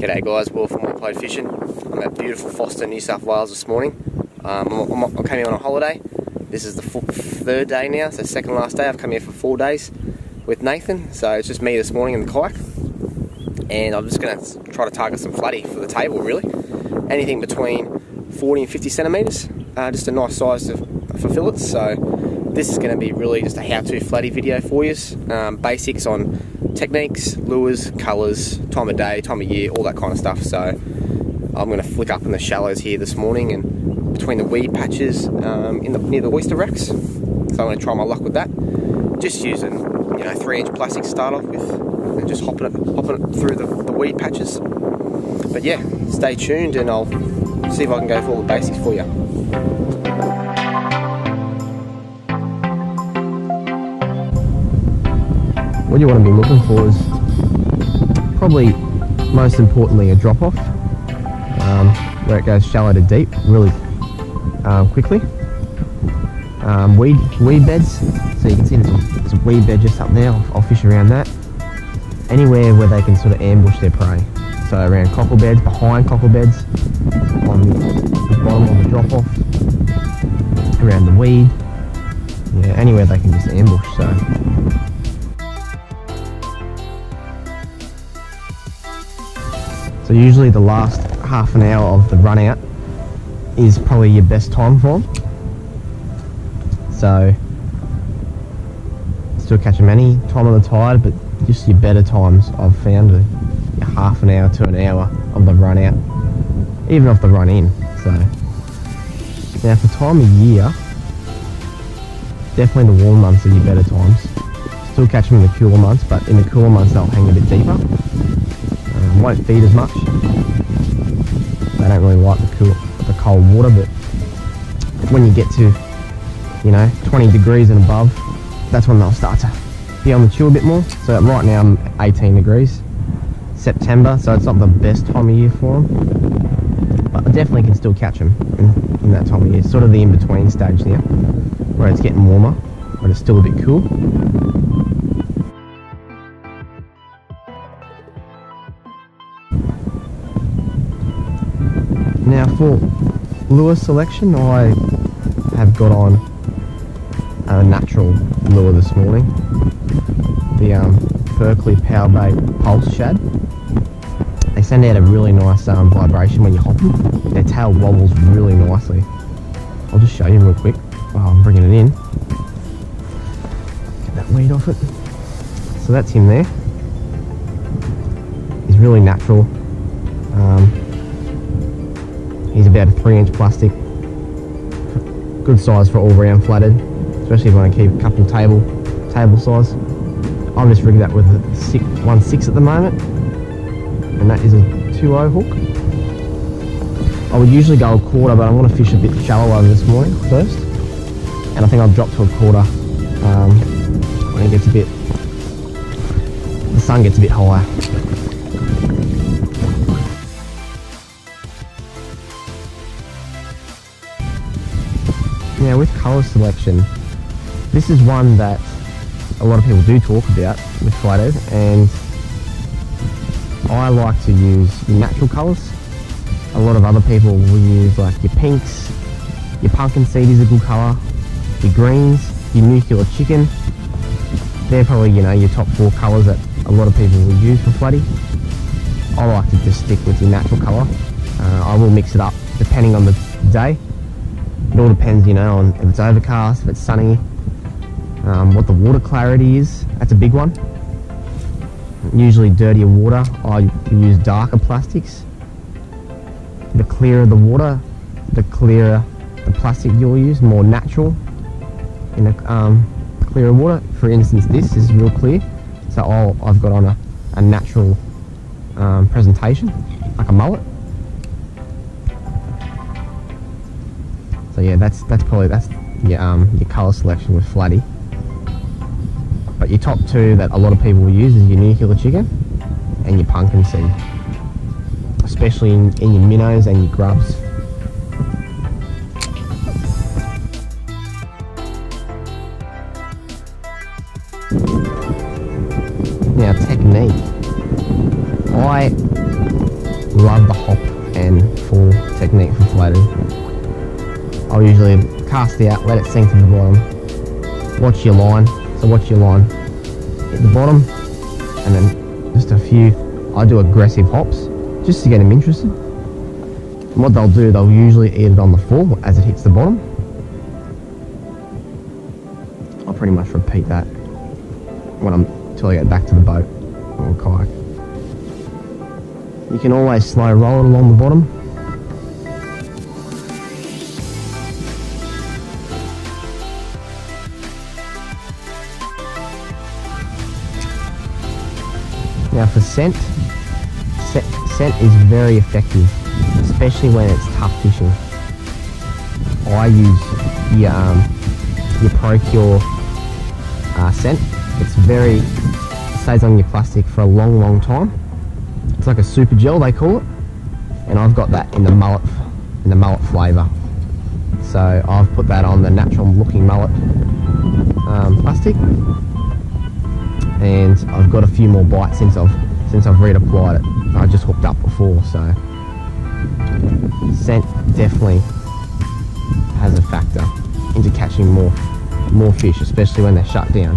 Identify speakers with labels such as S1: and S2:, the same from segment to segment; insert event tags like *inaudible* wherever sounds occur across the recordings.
S1: G'day guys, Will from Played Fishing. I'm at beautiful Forster, New South Wales this morning. Um, i came here on a holiday. This is the third day now, so second last day. I've come here for four days with Nathan, so it's just me this morning in the kayak. And I'm just going to try to target some flatty for the table really. Anything between 40 and 50 centimetres, uh, just a nice size to, for fillets. So this is going to be really just a how-to flatty video for you. Um, basics on techniques, lures, colours, time of day, time of year, all that kind of stuff. So I'm going to flick up in the shallows here this morning and between the weed patches um, in the, near the oyster racks. So I'm going to try my luck with that. Just using you know three inch plastic start off with and just hopping it, hopping it through the, the weed patches. But yeah, stay tuned and I'll see if I can go for all the basics for you. What you want to be looking for is probably most importantly a drop off um, where it goes shallow to deep really um, quickly. Um, weed, weed beds, so you can see there's a, weed bed just up there, I'll, I'll, fish around that. Anywhere where they can sort of ambush their prey. So around cockle beds, behind cockle beds, on the bottom of the drop off, around the weed, yeah, anywhere they can just ambush. So So usually the last half an hour of the run out is probably your best time for them. So still catch them any time of the tide, but just your better times I've found are half an hour to an hour of the run out, even off the run in. So now for time of year, definitely the warm months are your better times. Still catch them in the cooler months, but in the cooler months they'll hang a bit deeper won't feed as much. They don't really like the cool, the cold water, but when you get to, you know, 20 degrees and above, that's when they'll start to be on the chill a bit more. So right now I'm 18 degrees, September, so it's not the best time of year for them. But I definitely can still catch them in, in that time of year. Sort of the in-between stage now, where it's getting warmer, but it's still a bit cool. Now for lure selection, I have got on a natural lure this morning. The um, Berkley Power Bait Pulse Shad. They send out a really nice um, vibration when you hop them. Their tail wobbles really nicely. I'll just show you real quick while I'm bringing it in. Get that weed off it. So that's him there. He's really natural. He's about a three inch plastic. Good size for all round flathead, especially if you want to keep a couple table table size. I've just rigged that with a six, one six at the moment, and that is a 2.0 hook. I would usually go a quarter, but I want to fish a bit shallower this morning first, and I think I'll drop to a quarter um, when it gets a bit, the sun gets a bit higher. Now with colour selection, this is one that a lot of people do talk about with flathead and I like to use your natural colours. A lot of other people will use like your pinks, your pumpkin seed is a good colour, your greens, your nuclear chicken. They're probably, you know, your top four colours that a lot of people will use for flatty. I like to just stick with your natural colour. Uh, I will mix it up depending on the day. It all depends, you know, on if it's overcast, if it's sunny, um, what the water clarity is. That's a big one. Usually dirtier water, I use darker plastics. The clearer the water, the clearer the plastic you'll use, more natural in a um, clearer water. For instance, this is real clear, so i have got on a, a natural um, presentation, like a mullet. So yeah, that's that's probably that's your um, your colour selection with flatty. But your top two that a lot of people use is your nuclear chicken and your pumpkin seed, especially in, in your minnows and your grubs. Now technique. I love the hop and fall technique for filleting. I'll usually cast out, let it sink to the bottom. Watch your line. So watch your line. Hit the bottom, and then just a few. I do aggressive hops just to get them interested. And what they'll do, they'll usually eat it on the fall as it hits the bottom. I'll pretty much repeat that when I'm until I get back to the boat or kayak. You can always slow roll it along the bottom. Now for scent, scent is very effective, especially when it's tough fishing. I use your, um, your Pro-Cure uh, scent. It's very, stays on your plastic for a long, long time. It's like a super gel, they call it. And I've got that in the mullet, in the mullet flavour. So I've put that on the natural looking mullet um, plastic. And I've got a few more bites since I've since I've reapplied it. I just hooked up before, so scent definitely has a factor into catching more more fish, especially when they're shut down.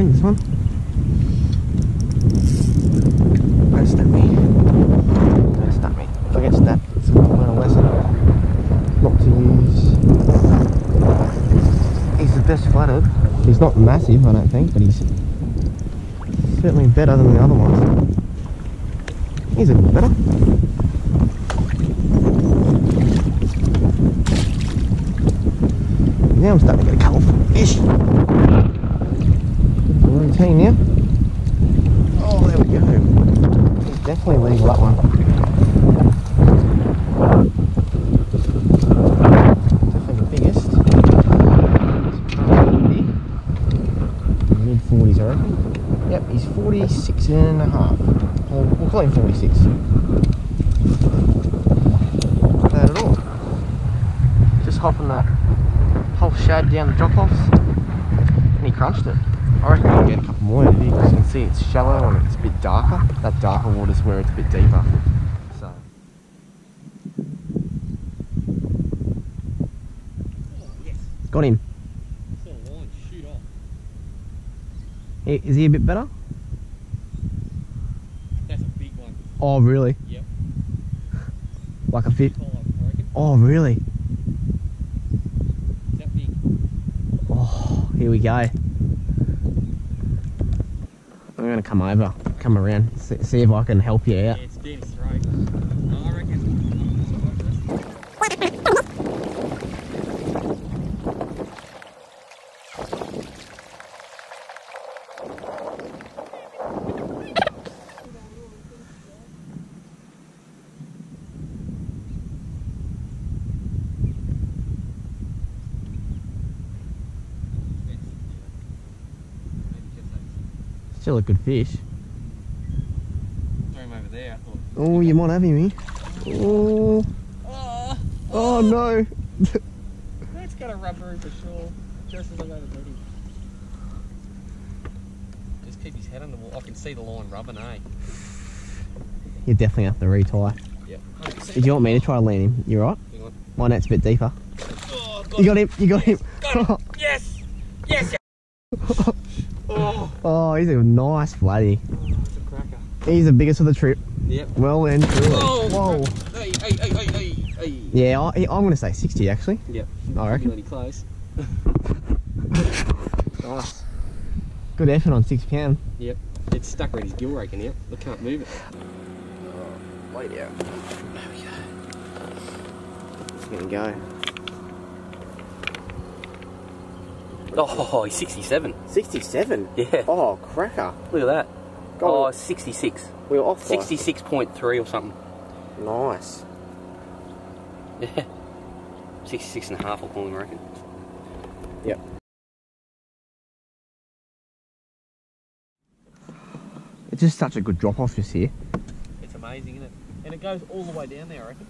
S1: Reckon, this one? Don't snap me. Don't snap me. If I get snapped, it's a learn a lesson. Not to use... He's the best flathead. He's not massive, I don't think, but he's certainly better than the other ones. He's a bit better. Now I'm starting to get a couple of fish. Routine now. Oh, there we go. He's definitely legal, that one. Definitely the biggest. Mid 40s, I reckon. Yep, he's 46 and a half. Well, we'll call him 46. Not bad at all. Just hopping that whole shad down the drop offs and he crunched it. I reckon see it's shallow and it's a bit darker. That darker water is where it's a bit deeper. So Yes. got him. Hey, Is he a bit better?
S2: That's a big one.
S1: Oh really?
S2: Yep. *laughs*
S1: Like a fit?
S2: Tall, I reckon.
S1: Oh really?
S2: Is that big?
S1: Oh, here we go. Gonna come over, come around, see, see if I can help you out. Still a good fish.
S2: Throw him over there. I thought.
S1: Oh, you might have him here. Oh,
S2: Oh,
S1: oh no. *laughs*
S2: that's got a rubbery for sure. Just as I go to bed. Just keep his head on the wall. I can see the line rubbing, eh?
S1: You definitely have to retie.
S2: Yep.
S1: Did you want me to try to land him? You right?
S2: Hang on.
S1: My net's a bit deeper.
S2: Oh,
S1: You got him, you got him.
S2: Got him. *laughs* Yes! Yes! *laughs* yeah. oh,
S1: Oh, he's a nice bloody.
S2: a cracker.
S1: He's the biggest of the trip.
S2: Yep.
S1: Well then, truly.
S2: Oh,
S1: Whoa.
S2: Hey, hey, hey, hey, hey, hey.
S1: Yeah, I, I'm gonna say 60 actually.
S2: Yep.
S1: I reckon.
S2: Bloody close. *laughs*
S1: Nice. Good effort on six pound.
S2: Yep. It's stuck around his gill raking, yep. I can't move it.
S1: Oh, wait out. There we go. It's gonna go.
S2: Oh, he's 67.
S1: 67?
S2: Yeah.
S1: Oh, cracker.
S2: Look at that.
S1: Go
S2: Oh, 66.
S1: We were off
S2: 66.3 or something.
S1: Nice.
S2: Yeah. 66 and a half, I'll call him, I reckon.
S1: Yep. It's just such a good drop off just here.
S3: It's amazing, isn't it? And it goes all the way down there, I reckon.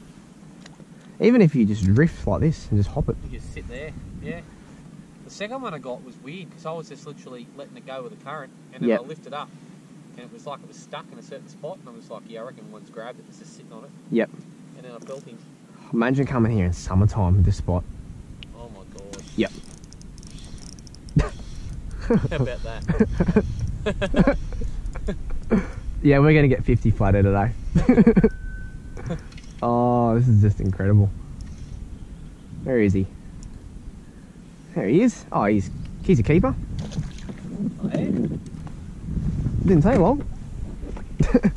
S1: Even if you just drift like this and just hop it.
S3: You just sit there, yeah. The second one I got was weird because I was just literally letting it go with the current, and then
S1: Yep.
S3: I lifted up, and it was like it was stuck in a certain spot, and I was like, yeah, I reckon one's grabbed it, it's just sitting on it,
S1: Yep.
S3: and then I felt him.
S1: Imagine coming here in summertime with this spot.
S3: Oh my gosh.
S1: Yep.
S3: How about *laughs* that? *laughs*
S1: Yeah, we're gonna get 50 flathead today. *laughs* oh, this is just incredible. Where is he? There he is. Oh, he's he's a keeper. Didn't take long. *laughs*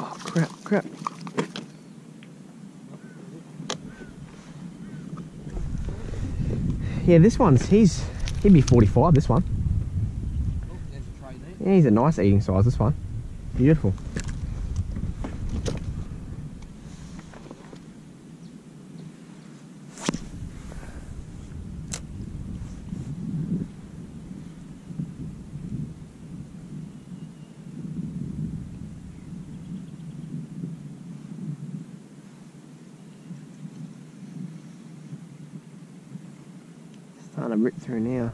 S1: Oh crap, crap. Yeah, this one's he's he'd be 45. This one. Yeah, he's a nice eating size. This one. Beautiful. To rip through now.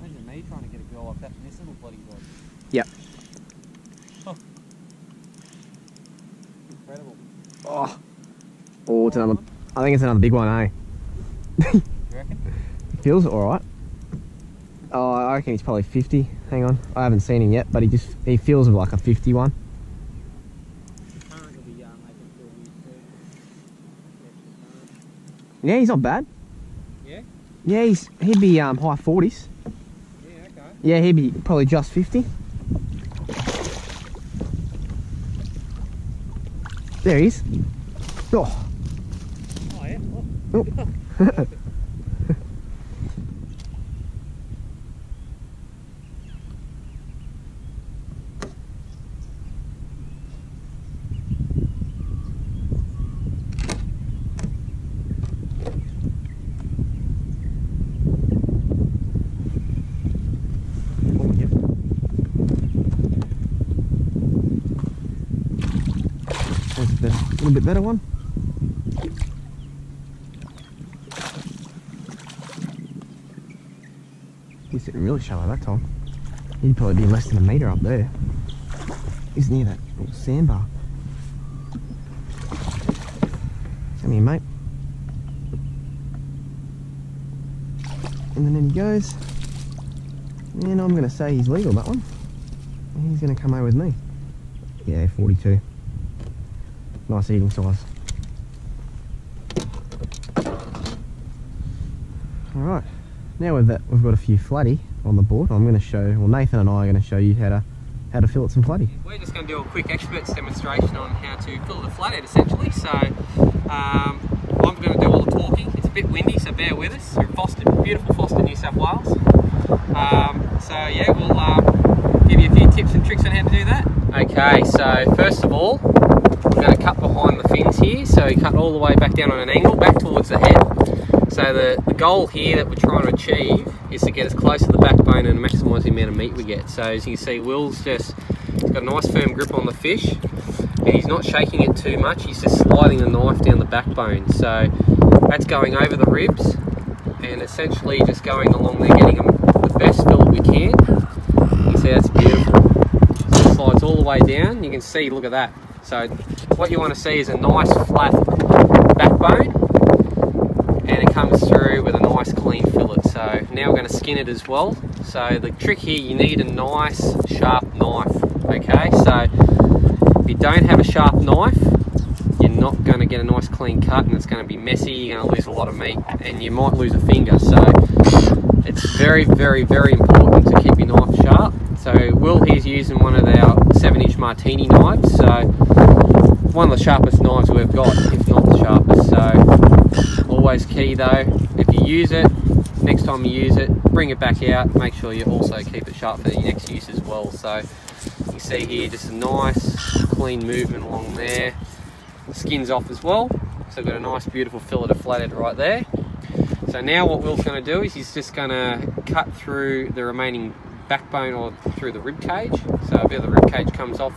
S3: Imagine me trying to get a girl like that in this little bloody rod.
S1: Yep.
S3: Oh. Incredible.
S1: Oh. Oh, it's another. I think it's another big one, eh?
S3: You reckon? *laughs*
S1: Feels alright. Oh, I reckon he's probably 50. Hang on. I haven't seen him yet, but he just he feels like a 51.
S3: Current will be, um, making feel weird too.
S1: Yeah, he's not bad.
S3: Yeah?
S1: Yeah, he's he'd be um high 40s.
S3: Yeah, okay.
S1: Yeah, he'd be probably just 50. There he is. Oh,
S3: Oh, yeah?
S1: Oh. *laughs* *laughs* Oh, yep. That's a bit- little bit better one. He's sitting really shallow that time. He'd probably be less than a metre up there. He's near that little sandbar. Come here, mate. And then in he goes. And I'm going to say he's legal, that one. He's going to come over with me. Yeah, 42. Nice eating size. Alright, now with that we've got a few flatty on the board, I'm going to show, well Nathan and I are going to show you how to how to fillet some flatty.
S2: We're just going to do a quick expert's demonstration on how to fill the flathead essentially. So um, I'm going to do all the talking. It's a bit windy, so bear with us. We're in Forster, beautiful Forster, New South Wales. Um, so yeah, we'll um, give you a few tips and tricks on how to do that. Okay, so first of all, we're going to cut behind the fins here. So cut all the way back down on an angle, back towards the head. So the, the goal here that we're trying to achieve is to get as close to the backbone and maximise the amount of meat we get. So as you can see, Will's just got a nice firm grip on the fish and he's not shaking it too much, he's just sliding the knife down the backbone. So that's going over the ribs and essentially just going along there getting them the best fillet we can. You can see that's beautiful. So it slides all the way down, you can see, look at that. So what you want to see is a nice flat backbone and it comes through with a nice clean fillet. So now we're going to skin it as well. So the trick here, you need a nice sharp knife. Okay, so if you don't have a sharp knife, you're not going to get a nice clean cut and it's going to be messy, you're going to lose a lot of meat and you might lose a finger. So it's very, very, very important to keep your knife sharp. So Will here's using one of our 7 inch Marttiini knives, so one of the sharpest knives we've got, if not the sharpest. So always key though, if you use it, next time you use it, bring it back out, make sure you also keep it sharp for your next use as well. So you see here just a nice clean movement along there. The skin's off as well, so got a nice beautiful fillet of flathead right there. So now what Will's going to do is he's just going to cut through the remaining backbone or through the rib cage. So a bit of the rib cage comes off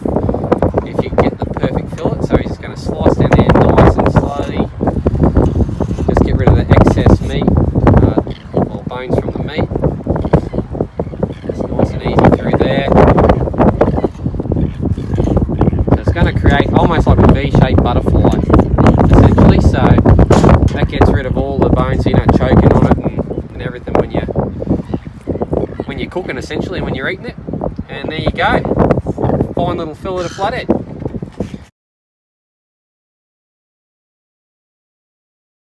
S2: if you get the perfect fillet. So he's just going to slice down there nice and slowly. Just get rid of the excess meat, uh, or bones from the meat. It's nice and easy through there. It's going to create almost like a V-shaped butterfly, essentially. So that gets rid of all the bones so you're not choking on it and, and everything when you when you're cooking essentially when you're eating it. And there you go. Fine little fillet of flathead.